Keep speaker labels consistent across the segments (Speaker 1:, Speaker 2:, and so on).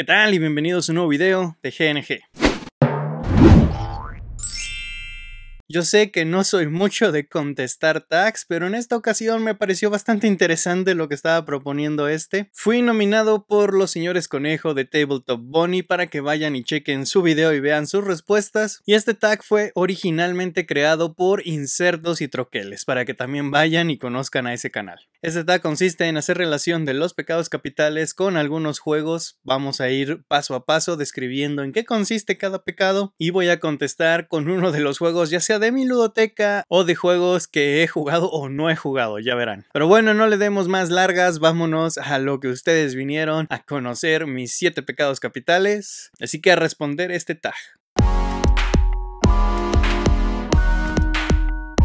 Speaker 1: ¿Qué tal? Y bienvenidos a un nuevo video de GNG. Yo sé que no soy mucho de contestar tags, pero en esta ocasión me pareció bastante interesante lo que estaba proponiendo este. Fui nominado por los señores Conejo de Tabletop Bunny para que vayan y chequen su video y vean sus respuestas. Y este tag fue originalmente creado por Insertos y Troqueles, para que también vayan y conozcan a ese canal. Este tag consiste en hacer relación de los pecados capitales con algunos juegos. Vamos a ir paso a paso describiendo en qué consiste cada pecado y voy a contestar con uno de los juegos ya sea de mi ludoteca o de juegos que he jugado o no he jugado, ya verán. Pero bueno, no le demos más largas, vámonos a lo que ustedes vinieron a conocer, mis 7 pecados capitales. Así que a responder este tag.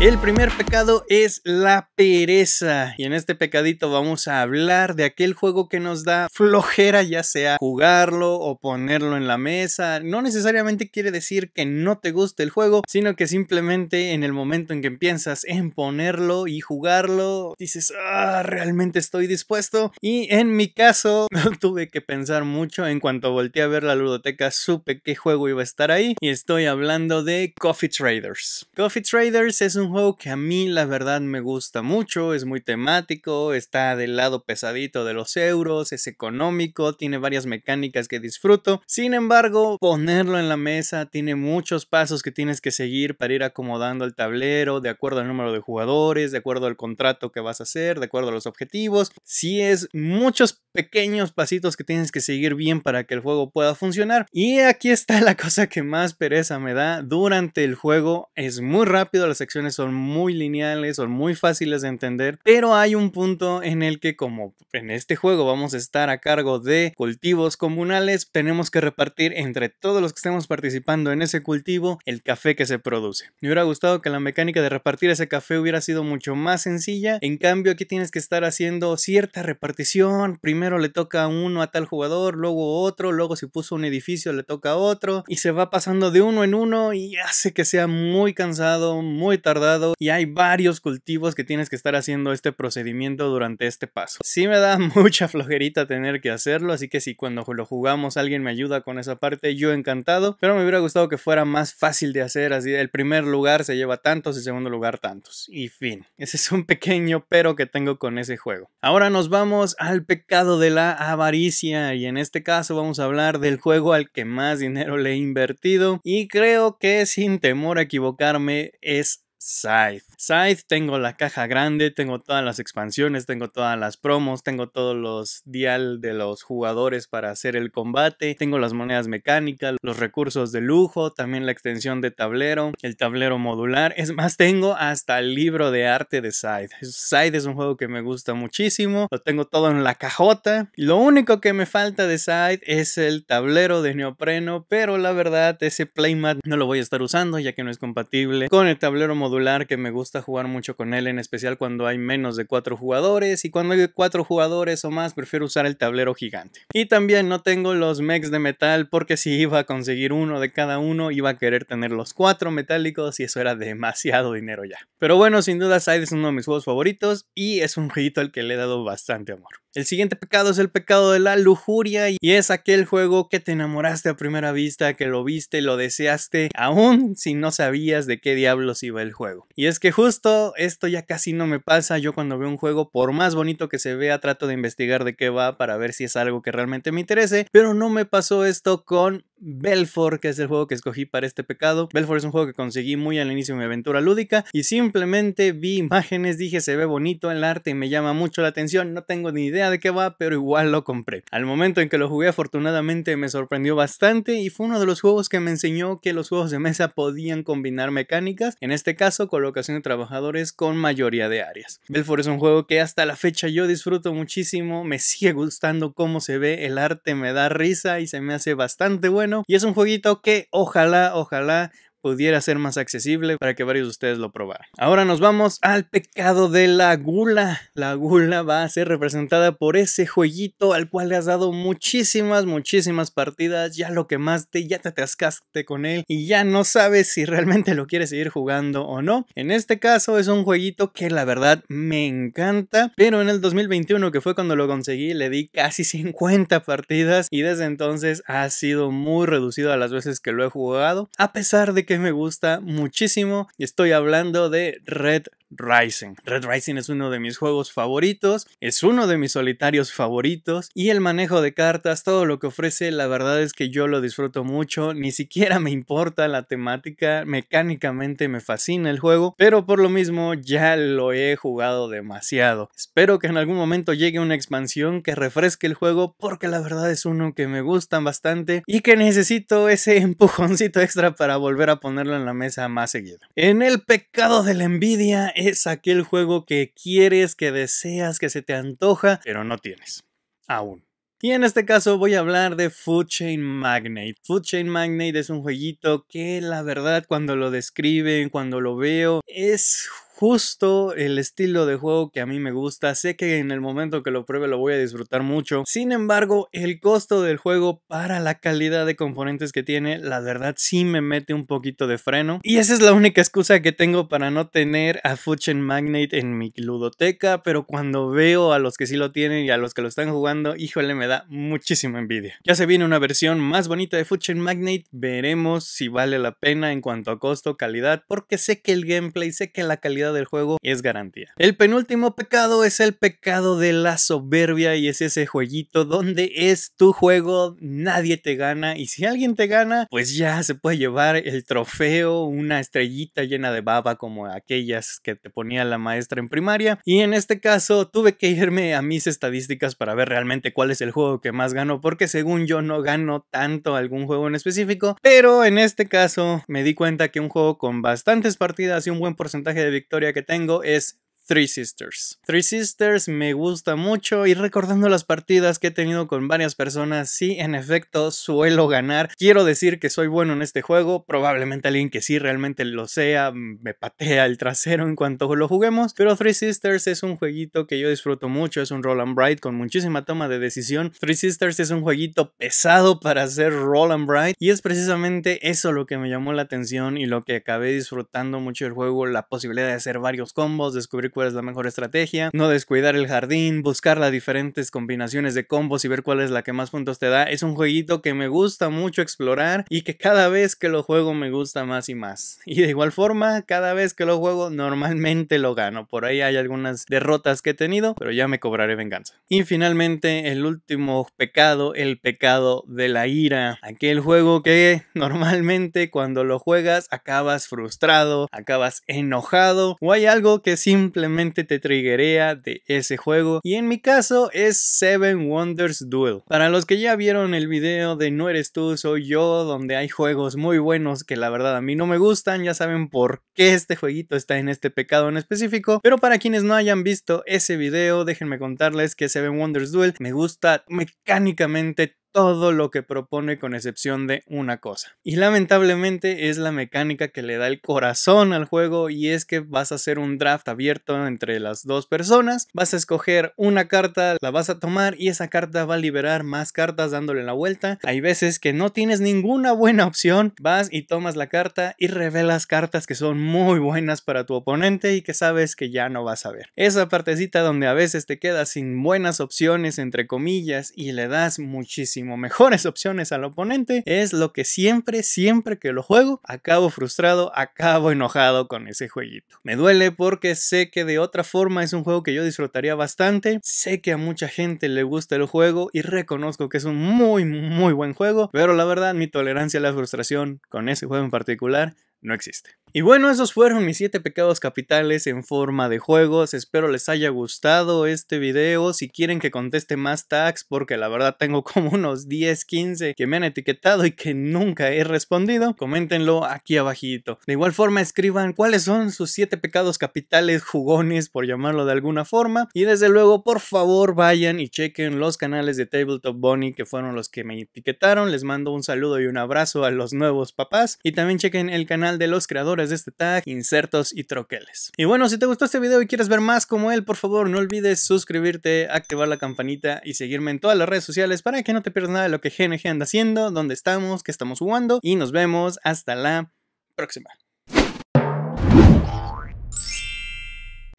Speaker 1: El primer pecado es la pereza y en este pecadito vamos a hablar de aquel juego que nos da flojera ya sea jugarlo o ponerlo en la mesa. No necesariamente quiere decir que no te guste el juego, sino que simplemente en el momento en que piensas en ponerlo y jugarlo, dices, ah, realmente estoy dispuesto. Y en mi caso no tuve que pensar mucho en cuanto volteé a ver la ludoteca, supe qué juego iba a estar ahí y estoy hablando de Coffee Traders. Coffee Traders es un juego que a mí la verdad me gusta mucho, es muy temático, está del lado pesadito de los euros, es económico, tiene varias mecánicas que disfruto. Sin embargo, ponerlo en la mesa tiene muchos pasos que tienes que seguir para ir acomodando el tablero de acuerdo al número de jugadores, de acuerdo al contrato que vas a hacer, de acuerdo a los objetivos. Si es muchos pequeños pasitos que tienes que seguir bien para que el juego pueda funcionar. Y aquí está la cosa que más pereza me da durante el juego. Es muy rápido, las secciones son muy lineales, son muy fáciles de entender, pero hay un punto en el que como en este juego vamos a estar a cargo de cultivos comunales, tenemos que repartir entre todos los que estemos participando en ese cultivo el café que se produce. Me hubiera gustado que la mecánica de repartir ese café hubiera sido mucho más sencilla, en cambio aquí tienes que estar haciendo cierta repartición, primero le toca a uno a tal jugador, luego otro, luego si puso un edificio le toca a otro y se va pasando de uno en uno y hace que sea muy cansado, muy tardado y hay varios cultivos que tienes que estar haciendo este procedimiento durante este paso. Sí me da mucha flojerita tener que hacerlo, así que si cuando lo jugamos alguien me ayuda con esa parte, yo encantado, pero me hubiera gustado que fuera más fácil de hacer, así el primer lugar se lleva tantos, el segundo lugar tantos, y fin. Ese es un pequeño pero que tengo con ese juego. Ahora nos vamos al pecado de la avaricia y en este caso vamos a hablar del juego al que más dinero le he invertido y creo que sin temor a equivocarme es Scythe. Scythe tengo la caja grande, tengo todas las expansiones, tengo todas las promos, tengo todos los dial de los jugadores para hacer el combate, tengo las monedas mecánicas, los recursos de lujo, también la extensión de tablero, el tablero modular. Es más, tengo hasta el libro de arte de Scythe. Scythe es un juego que me gusta muchísimo, lo tengo todo en la cajota. Lo único que me falta de Scythe es el tablero de neopreno, pero la verdad ese playmat no lo voy a estar usando ya que no es compatible con el tablero modular que me gusta jugar mucho con él, en especial cuando hay menos de cuatro jugadores y cuando hay cuatro jugadores o más prefiero usar el tablero gigante. Y también no tengo los mechs de metal porque si iba a conseguir uno de cada uno iba a querer tener los cuatro metálicos y eso era demasiado dinero ya. Pero bueno, sin duda Side es uno de mis juegos favoritos y es un jueguito al que le he dado bastante amor. El siguiente pecado es el pecado de la lujuria y es aquel juego que te enamoraste a primera vista, que lo viste, lo deseaste, aún si no sabías de qué diablos iba el juego. Y es que justo esto ya casi no me pasa, yo cuando veo un juego, por más bonito que se vea, trato de investigar de qué va para ver si es algo que realmente me interese, pero no me pasó esto con Belfort, que es el juego que escogí para este pecado. Belfort es un juego que conseguí muy al inicio de mi aventura lúdica y simplemente vi imágenes, dije se ve bonito el arte y me llama mucho la atención, no tengo ni idea de qué va, pero igual lo compré. Al momento en que lo jugué afortunadamente me sorprendió bastante y fue uno de los juegos que me enseñó que los juegos de mesa podían combinar mecánicas, en este caso colocación de trabajadores con mayoría de áreas. Belfort es un juego que hasta la fecha yo disfruto muchísimo, me sigue gustando cómo se ve, el arte me da risa y se me hace bastante bueno y es un jueguito que ojalá, ojalá pudiera ser más accesible para que varios de ustedes lo probaran. Ahora nos vamos al pecado de la gula. La gula va a ser representada por ese jueguito al cual le has dado muchísimas, muchísimas partidas, ya lo quemaste, ya te atascaste con él y ya no sabes si realmente lo quieres seguir jugando o no. En este caso es un jueguito que la verdad me encanta, pero en el 2021 que fue cuando lo conseguí le di casi 50 partidas y desde entonces ha sido muy reducido a las veces que lo he jugado, a pesar de que me gusta muchísimo. Y estoy hablando de Red Rising. Red Rising es uno de mis juegos favoritos, es uno de mis solitarios favoritos y el manejo de cartas, todo lo que ofrece, la verdad es que yo lo disfruto mucho, ni siquiera me importa la temática, mecánicamente me fascina el juego, pero por lo mismo ya lo he jugado demasiado. Espero que en algún momento llegue una expansión que refresque el juego porque la verdad es uno que me gustan bastante y que necesito ese empujoncito extra para volver a ponerlo en la mesa más seguido. En el pecado de la envidia es aquel juego que quieres, que deseas, que se te antoja, pero no tienes. Aún. Y en este caso voy a hablar de Food Chain Magnate. Food Chain Magnate es un jueguito que la verdad cuando lo describen, cuando lo veo, es justo el estilo de juego que a mí me gusta. Sé que en el momento que lo pruebe lo voy a disfrutar mucho. Sin embargo, el costo del juego para la calidad de componentes que tiene, la verdad sí me mete un poquito de freno. Y esa es la única excusa que tengo para no tener a Fuchen Magnate en mi ludoteca. Pero cuando veo a los que sí lo tienen y a los que lo están jugando, híjole, me da muchísima envidia. Ya se viene una versión más bonita de Fuchen Magnate. Veremos si vale la pena en cuanto a costo, calidad, porque sé que el gameplay, sé que la calidad del juego es garantía. El penúltimo pecado es el pecado de la soberbia y es ese jueguito donde es tu juego, nadie te gana y si alguien te gana, pues ya se puede llevar el trofeo, una estrellita llena de baba como aquellas que te ponía la maestra en primaria y en este caso tuve que irme a mis estadísticas para ver realmente cuál es el juego que más gano porque según yo no gano tanto algún juego en específico, pero en este caso me di cuenta que un juego con bastantes partidas y un buen porcentaje de victoria que tengo es Three Sisters. Three Sisters me gusta mucho y recordando las partidas que he tenido con varias personas, sí, en efecto, suelo ganar. Quiero decir que soy bueno en este juego, probablemente alguien que sí realmente lo sea me patea el trasero en cuanto lo juguemos, pero Three Sisters es un jueguito que yo disfruto mucho, es un roll and bright con muchísima toma de decisión. Three Sisters es un jueguito pesado para hacer roll and bright y es precisamente eso lo que me llamó la atención y lo que acabé disfrutando mucho del juego, la posibilidad de hacer varios combos, descubrir cuál es la mejor estrategia, no descuidar el jardín, buscar las diferentes combinaciones de combos y ver cuál es la que más puntos te da. Es un jueguito que me gusta mucho explorar y que cada vez que lo juego me gusta más y más. Y de igual forma, cada vez que lo juego normalmente lo gano. Por ahí hay algunas derrotas que he tenido, pero ya me cobraré venganza. Y finalmente, el último pecado, el pecado de la ira. Aquel juego que normalmente cuando lo juegas acabas frustrado, acabas enojado o hay algo que simplemente te triggerea de ese juego. Y en mi caso es Seven Wonders Duel. Para los que ya vieron el video de No eres tú, soy yo, donde hay juegos muy buenos que la verdad a mí no me gustan, ya saben por qué este jueguito está en este pecado en específico. Pero para quienes no hayan visto ese video, déjenme contarles que Seven Wonders Duel me gusta mecánicamente todo lo que propone con excepción de una cosa. Y lamentablemente es la mecánica que le da el corazón al juego y es que vas a hacer un draft abierto entre las dos personas, vas a escoger una carta, la vas a tomar y esa carta va a liberar más cartas dándole la vuelta. Hay veces que no tienes ninguna buena opción, vas y tomas la carta y revelas cartas que son muy buenas para tu oponente y que sabes que ya no vas a ver. Esa partecita donde a veces te quedas sin buenas opciones entre comillas y le das muchísimo mejores opciones al oponente, es lo que siempre, siempre que lo juego, acabo frustrado, acabo enojado con ese jueguito. Me duele porque sé que de otra forma es un juego que yo disfrutaría bastante, sé que a mucha gente le gusta el juego y reconozco que es un muy, muy buen juego, pero la verdad mi tolerancia a la frustración con ese juego en particular no existe. Y bueno, esos fueron mis 7 pecados capitales en forma de juegos. Espero les haya gustado este video. Si quieren que conteste más tags, porque la verdad tengo como unos 10, 15 que me han etiquetado y que nunca he respondido, coméntenlo aquí abajito. De igual forma, escriban cuáles son sus 7 pecados capitales jugones, por llamarlo de alguna forma. Y desde luego, por favor, vayan y chequen los canales de Tabletop Bunny, que fueron los que me etiquetaron. Les mando un saludo y un abrazo a los nuevos papás. Y también chequen el canal canal de los creadores de este tag, Insertos y Troqueles. Y bueno, si te gustó este video y quieres ver más como él, por favor no olvides suscribirte, activar la campanita y seguirme en todas las redes sociales para que no te pierdas nada de lo que GNG anda haciendo, dónde estamos, qué estamos jugando y nos vemos hasta la próxima.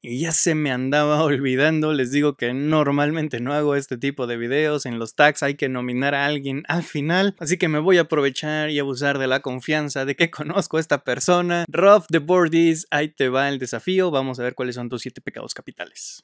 Speaker 1: Y ya se me andaba olvidando, les digo que normalmente no hago este tipo de videos, en los tags hay que nominar a alguien al final, así que me voy a aprovechar y abusar de la confianza de que conozco a esta persona. Rob the Boardies, ahí te va el desafío, vamos a ver cuáles son tus 7 pecados capitales.